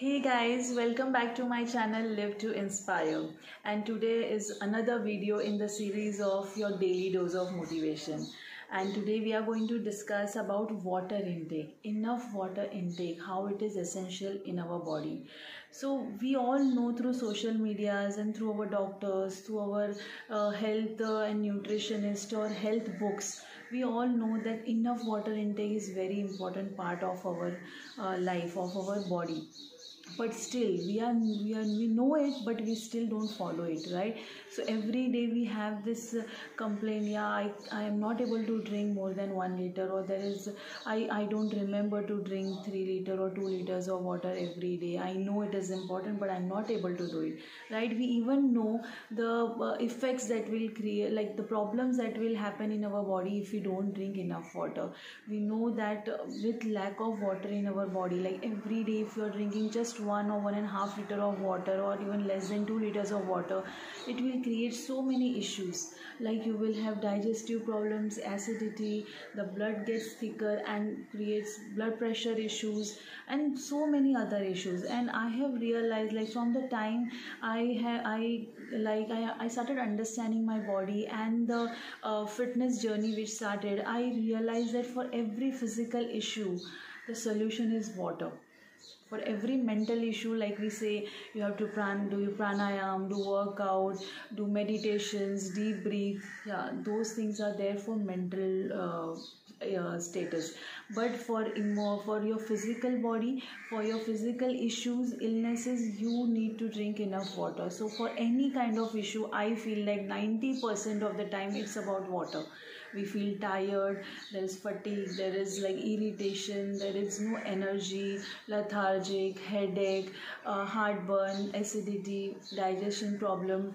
Hey guys, welcome back to my channel Live to Inspire. And today is another video in the series of your daily dose of motivation. And today we are going to discuss about water intake, enough water intake, how it is essential in our body. So we all know through social medias and through our doctors, through our uh, health uh, and nutritionist or health books, we all know that enough water intake is very important part of our uh, life, of our body but still we are we are we know it but we still don't follow it right? So every day we have this uh, complaint yeah I, I am not able to drink more than one liter or there is I, I don't remember to drink three liter or two liters of water every day. I know it is important but I'm not able to do it right? We even know the uh, effects that will create like the problems that will happen in our body if we don't drink enough water. We know that uh, with lack of water in our body like every day if you're drinking just one or one and a half liter of water or even less than two liters of water it will create so many issues. Like you will have digestive problems acidity the blood gets thicker and creates blood pressure issues and so many other issues. And i have realized like from the time i have i like I, I started understanding my body and the uh, fitness journey which started i realized that for every physical issue the solution is water for every mental issue like we say you have to pran do you pranayam do workout do meditations deep breathe yeah those things are there for mental uh, uh, status. But for for your physical body for your physical issues illnesses you need to drink enough water. So for any kind of issue i feel like 90% of the time it's about water we feel tired there is fatigue there is like irritation there is no energy lethargic headache uh, heartburn acidity digestion problem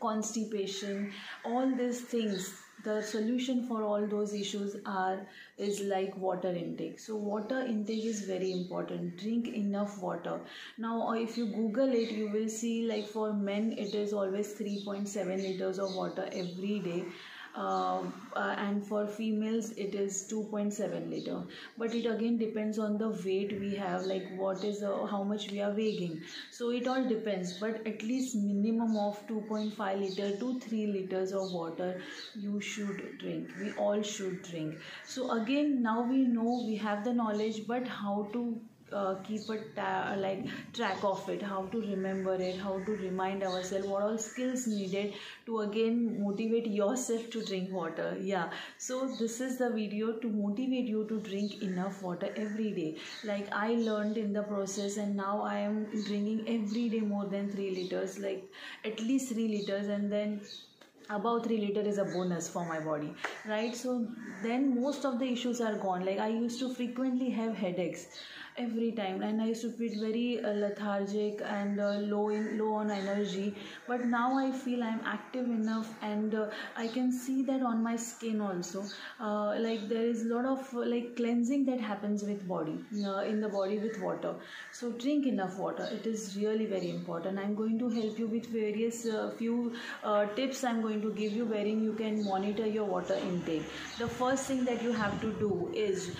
constipation. All these things the solution for all those issues are is like water intake. So water intake is very important. Drink enough water. Now if you google it you will see like for men it is always 3.7 liters of water every day. uh, uh, and for females it is 2.7 liter. But it again depends on the weight we have like what is uh, how much we are weighing. So it all depends. But at least minimum of 2.5 liter to 3 liters of water you should drink. We all should drink. So again now we know we have the knowledge but how to uh, keep a ta- like track of it how to remember it how to remind ourselves what all skills needed to again motivate yourself to drink water. Yeah. So this is the video to motivate you to drink enough water every day. Like i learned in the process and now i am drinking every day more than 3 liters like at least 3 liters and then about 3 liter is a bonus for my body right? So then most of the issues are gone. Like i used to frequently have headaches every time. And i used to feel very uh, lethargic and uh, low in low on energy. But now i feel i'm active enough and uh, i can see that on my skin also. Uh, like there is a lot of uh, like cleansing that happens with body uh, in the body with water. So drink enough water. It is really very important. I'm going to help you with various few tips i'm going to give you wherein you can monitor your water intake. The first thing that you have to do is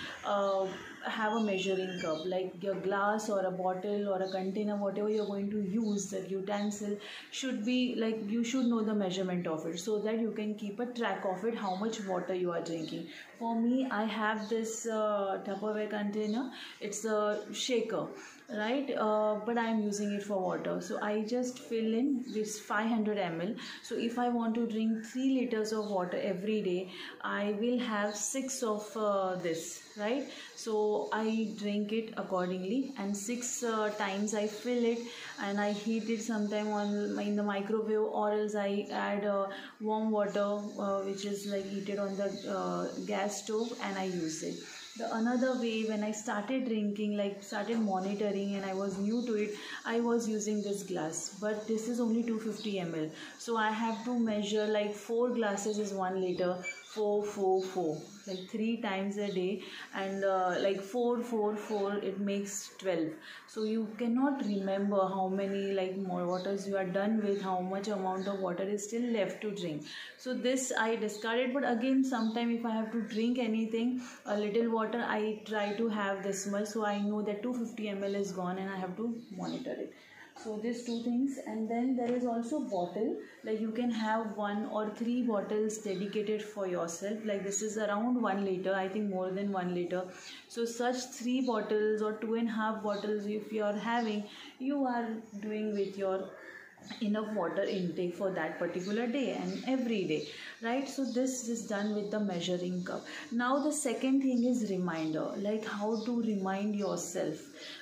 have a measuring cup like your glass or a bottle or a container whatever you're going to use the utensil should be like you should know the measurement of it so that you can keep a track of it how much water you are drinking. For me i have this uh, tupperware container. It's a shaker right uh, but i am using it for water. So i just fill in this 500 ml. So if i want to drink 3 liters of water every day i will have 6 of uh, this right? So i drink it accordingly and 6 uh, times i fill it and i heat it sometime on in the microwave or else i add uh, warm water uh, which is like heated on the uh, gas stove and i use it the another way when i started drinking like started monitoring and i was new to it i was using this glass. But this is only 250 ml so i have to measure like four glasses is one liter. Four four four like three times a day and uh, like four four four it makes 12 so you cannot remember how many like more waters you are done with how much amount of water is still left to drink. So this i discarded but again sometime if i have to drink anything a little water i try to have this much. So i know that 250 ml is gone and i have to monitor it so these two things. And then there is also bottle. Like you can have one or three bottles dedicated for yourself. Like this is around one liter. I think more than one liter. So such three bottles or two and a half bottles if you are having you are doing with your enough water intake for that particular day and every day right? So this is done with the measuring cup. Now the second thing is reminder. Like how to remind yourself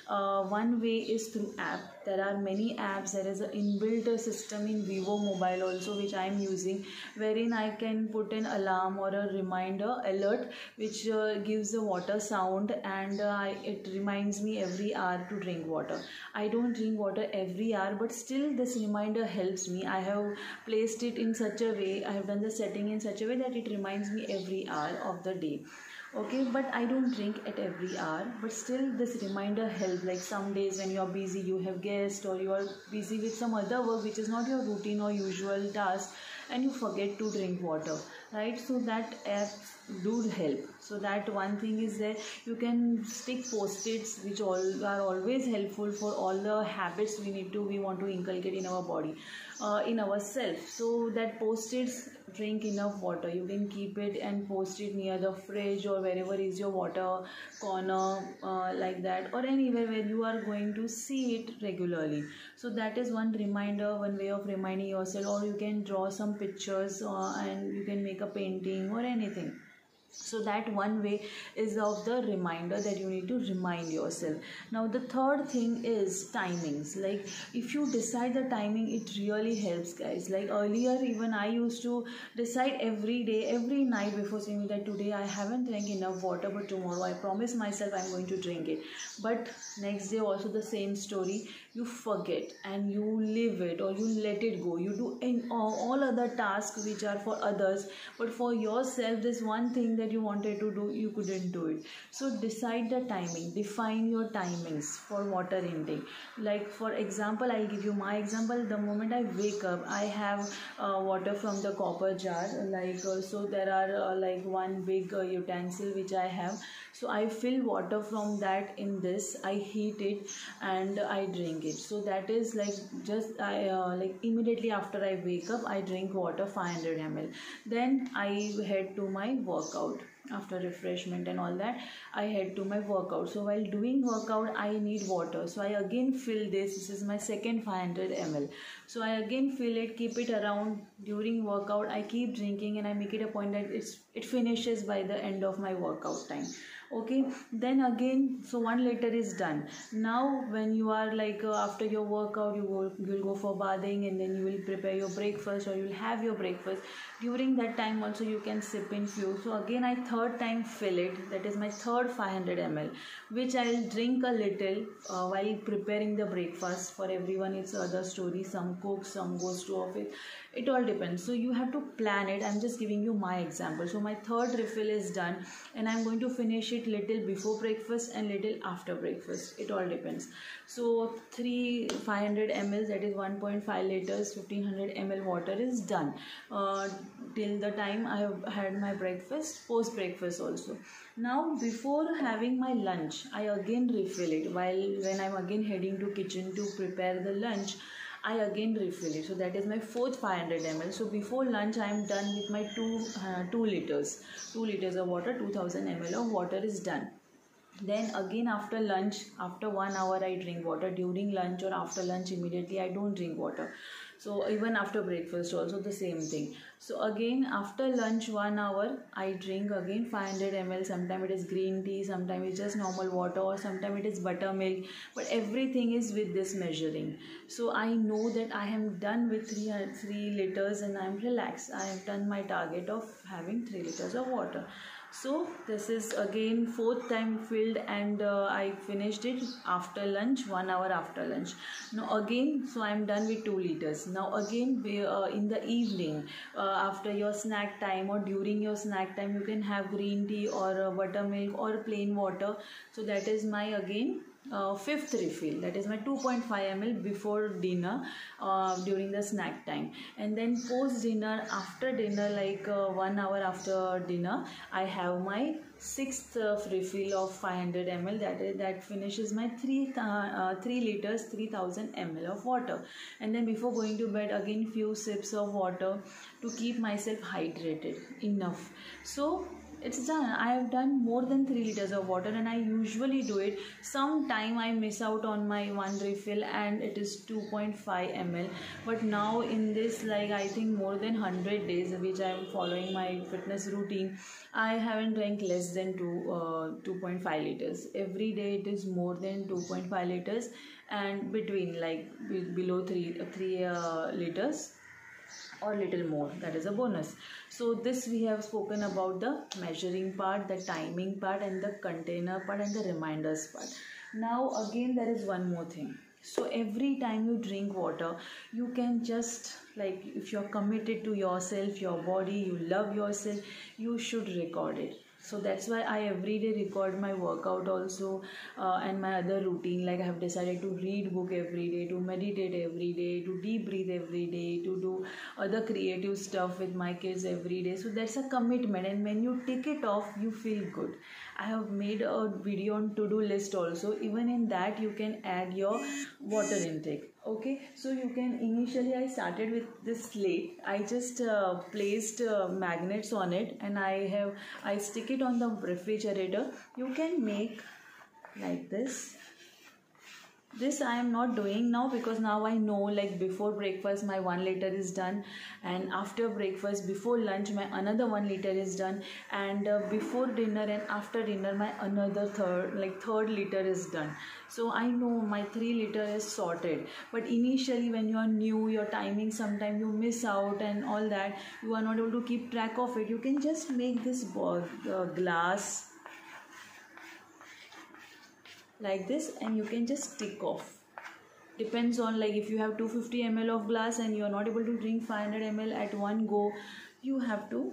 uh, one way is through app. There are many apps. There is an inbuilt system in vivo mobile also which i am using wherein i can put an alarm or a reminder alert which uh, gives a water sound and uh, I, it reminds me every hour to drink water. I don't drink water every hour but still this reminder helps me. I have placed it in such a way i have done the setting in such a way that it reminds me every hour of the day okay but i don't drink at every hour but still this reminder helps. Like some days when you are busy you have guests or you are busy with some other work which is not your routine or usual task and you forget to drink water right? So that apps do help. So that one thing is that you can stick post-its which all are always helpful for all the habits we need to we want to inculcate in our body uh, in ourselves so that post-its drink enough water. You can keep it and post it near the fridge or wherever is your water corner uh, like that or anywhere where you are going to see it regularly. So that is one reminder one way of reminding yourself or you can draw some pictures uh, and you can make a painting or anything so that one way is of the reminder that you need to remind yourself. Now the third thing is timings. Like if you decide the timing it really helps guys. Like earlier even i used to decide every day every night before saying that today i haven't drank enough water but tomorrow i promise myself i'm going to drink it. But next day also the same story you forget and you leave it or you let it go. You do in all other tasks which are for others but for yourself this one thing that you wanted to do you couldn't do it. So decide the timing. Define your timings for water intake. Like for example i'll give you my example. The moment i wake up i have uh, water from the copper jar like uh, so there are uh, like one big uh, utensil which i have. So i fill water from that in this i heat it and i drink it so that is like just i uh, like immediately after i wake up i drink water 500 ml then i head to my workout after refreshment and all that. I head to my workout. So while doing workout i need water. So i again fill this. This is my second 500 ml so i again fill it keep it around. During workout i keep drinking and i make it a point that it's it finishes by the end of my workout time okay then again so one liter is done. Now when you are like uh, after your workout you will you'll go for bathing and then you will prepare your breakfast or you'll have your breakfast. During that time also you can sip in few so again i third time fill it. That is my third 500 ml which i'll drink a little uh, while preparing the breakfast for everyone. It's other story. Some cook some goes to office it all depends. So you have to plan it. I'm just giving you my example. So my third refill is done and i'm going to finish it little before breakfast and little after breakfast. It all depends. So 3 500 ml that is 1.5 liters 1500 ml water is done. Uh, till the time I have had my breakfast, post breakfast also. Now before having my lunch, I again refill it. While when I'm again heading to kitchen to prepare the lunch, I again refill it. So that is my fourth 500 ml. So before lunch, I am done with my two uh, two liters, two liters of water, 2000 ml of water is done then again after lunch after one hour i drink water during lunch or after lunch immediately i don't drink water so even after breakfast also the same thing. So again after lunch one hour i drink again 500 ml. Sometimes it is green tea sometimes it's just normal water or sometimes it is buttermilk. But everything is with this measuring. So i know that i am done with 3 3 liters and i'm relaxed. I have done my target of having 3 liters of water so this is again fourth time filled and uh, i finished it after lunch one hour after lunch. Now again so i'm done with two liters. Now again uh, in the evening uh, after your snack time or during your snack time you can have green tea or uh, buttermilk or plain water. So that is my again uh, fifth refill that is my 2.5 ml before dinner uh, during the snack time. And then post dinner after dinner like uh, one hour after dinner i have my sixth uh, refill of 500 ml. That is that finishes my 3 uh, 3 liters 3000 ml of water. And then before going to bed again few sips of water to keep myself hydrated. Enough. So it's done. I have done more than 3 liters of water and i usually do it. Sometime i miss out on my one refill and it is 2.5 ml. But now in this like i think more than 100 days which i am following my fitness routine i haven't drank less than 2 uh, 2.5 liters. Every day it is more than 2.5 liters and between like below 3 3 uh, liters or little more. That is a bonus. So this we have spoken about the measuring part the timing part and the container part and the reminders part. Now again there is one more thing. So every time you drink water you can just like if you're committed to yourself your body you love yourself you should record it so that's why i every day record my workout also uh, and my other routine. Like i have decided to read book every day to meditate every day to deep breathe every day to do other creative stuff with my kids every day. So that's a commitment and when you take it off you feel good. I have made a video on to do list also. Even in that you can add your water intake okay so you can initially i started with this slate. I just uh, placed uh, magnets on it and i have i stick it on the refrigerator. You can make like this this i am not doing now because now i know like before breakfast my 1 liter is done and after breakfast before lunch my another 1 liter is done and uh, before dinner and after dinner my another third like third liter is done. So i know my 3 liter is sorted. But initially when you are new your timing sometimes you miss out and all that you are not able to keep track of it you can just make this uh, glass like this and you can just tick off. Depends on like if you have 250 ml of glass and you are not able to drink 500 ml at one go you have to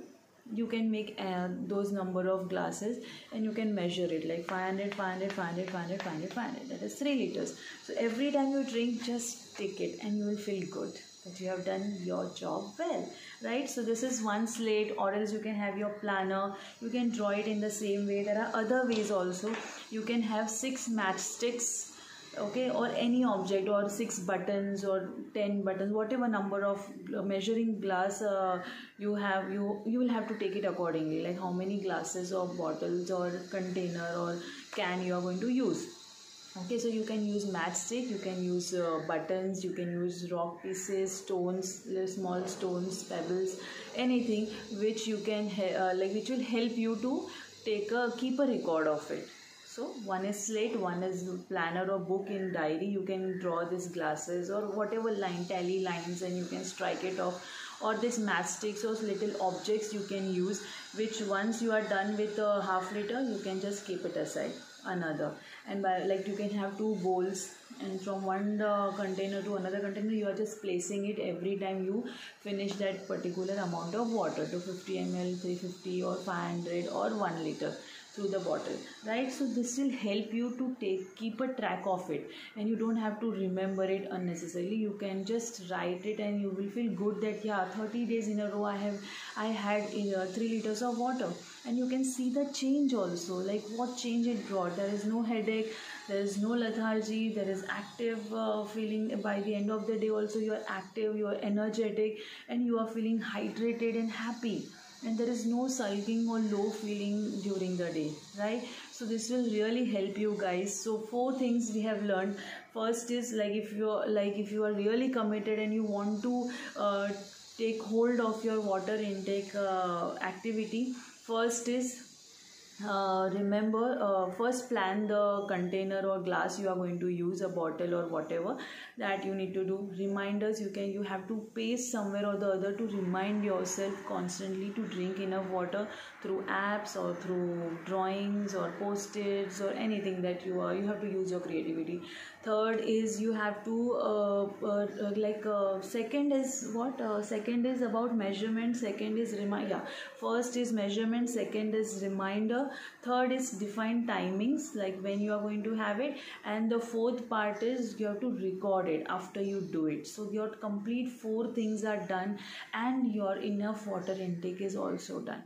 you can make uh, those number of glasses and you can measure it like 500 500 500 500 500 500 that is 3 liters. So every time you drink just take it and you will feel good that you have done your job well right? So this is one slate or else you can have your planner. You can draw it in the same way. There are other ways also. You can have six matchsticks okay or any object or six buttons or 10 buttons whatever number of measuring glass uh, you have you you will have to take it accordingly like how many glasses or bottles or container or can you are going to use okay so you can use matchstick you can use uh, buttons you can use rock pieces stones small stones pebbles anything which you can uh, like which will help you to take a keep a record of it. So one is slate one is planner or book in diary. You can draw these glasses or whatever line tally lines and you can strike it off or this matchsticks those little objects you can use which once you are done with a half liter you can just keep it aside another. And by like you can have two bowls and from one uh, container to another container you are just placing it every time you finish that particular amount of water to 50 ml 350 or 500 or 1 liter through the bottle right? So this will help you to take keep a track of it and you don't have to remember it unnecessarily. You can just write it and you will feel good that yeah 30 days in a row i have i had uh, 3 liters of water. And you can see the change also like what change it brought. There is no headache there is no lethargy there is active uh, feeling by the end of the day also you are active you are energetic and you are feeling hydrated and happy and there is no sulking or low feeling during the day right? So this will really help you guys. So four things we have learned. First is like if you're like if you are really committed and you want to uh, take hold of your water intake uh, activity first is uh, remember uh, first plan the container or glass you are going to use a bottle or whatever that you need to do. Reminders you can you have to paste somewhere or the other to remind yourself constantly to drink enough water through apps or through drawings or post-its or anything that you are you have to use your creativity third is you have to uh, uh, like uh, second is what? Uh, second is about measurement second is remind yeah. First is measurement second is reminder. Third is define timings like when you are going to have it. And the fourth part is you have to record it after you do it. So your complete four things are done and your enough water intake is also done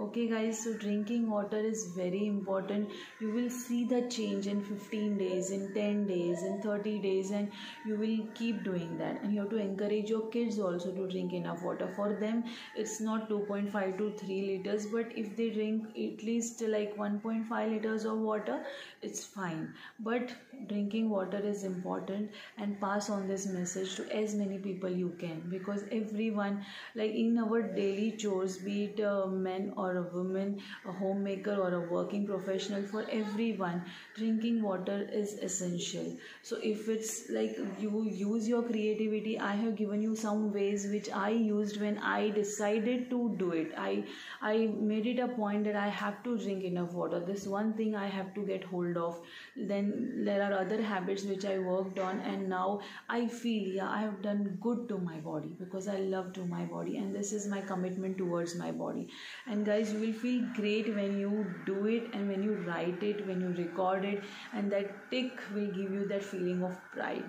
okay guys so drinking water is very important. You will see the change in 15 days in 10 days in 30 days and you will keep doing that. And you have to encourage your kids also to drink enough water. For them it's not 2.5 to 3 liters but if they drink at least like 1.5 liters of water it's fine. But drinking water is important and pass on this message to as many people you can because everyone like in our daily chores be it uh, men or a woman, a homemaker or a working professional, for everyone, drinking water is essential. So if it's like you use your creativity, I have given you some ways which I used when I decided to do it. I I made it a point that I have to drink enough water. This one thing I have to get hold of. Then there are other habits which I worked on and now I feel yeah I have done good to my body because I love to my body and this is my commitment towards my body. And guys you will feel great when you do it and when you write it when you record it and that tick will give you that feeling of pride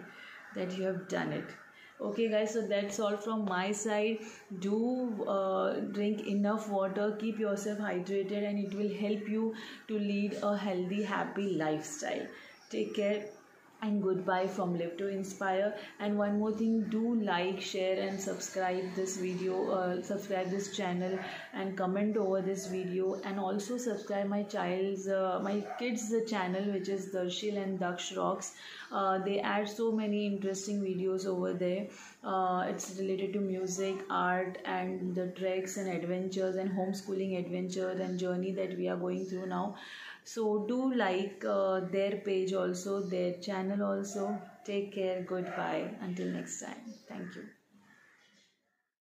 that you have done it. Okay guys so that's all from my side. Do uh, drink enough water keep yourself hydrated and it will help you to lead a healthy happy lifestyle. Take care and goodbye from live to inspire. And one more thing do like share and subscribe this video uh, subscribe this channel and comment over this video. And also subscribe my child's uh, my kids channel which is Darshil and Daksh Rocks. Uh, they add so many interesting videos over there. Uh, it's related to music art and the treks and adventures and homeschooling adventures and journey that we are going through now so do like uh, their page also their channel also. Take care. Goodbye. Until next time. Thank you